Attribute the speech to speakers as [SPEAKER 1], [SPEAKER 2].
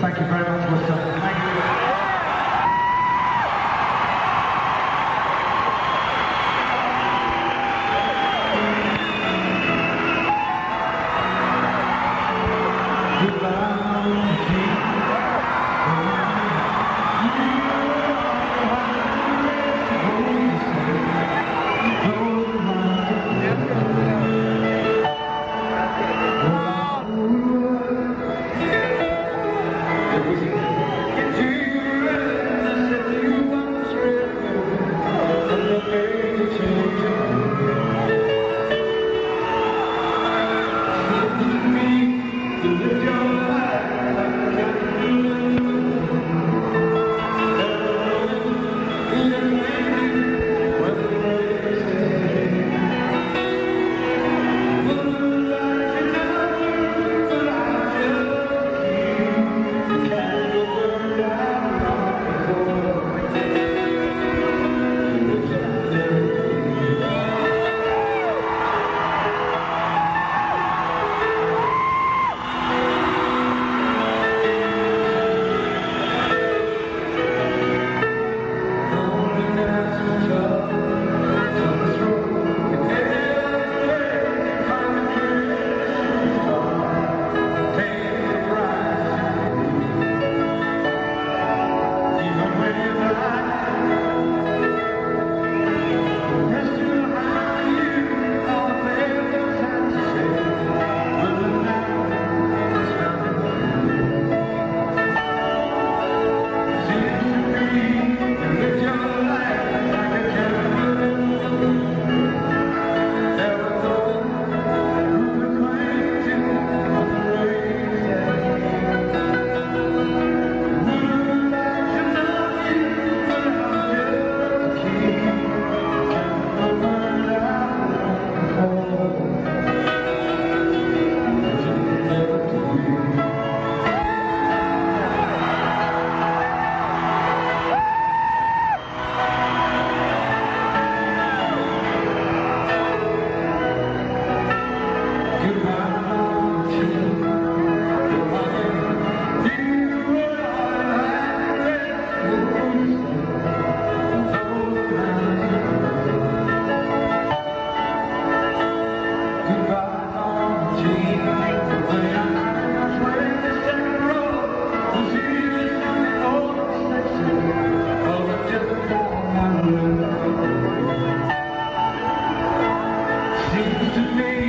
[SPEAKER 1] Thank you very much, you. Thank seems to me.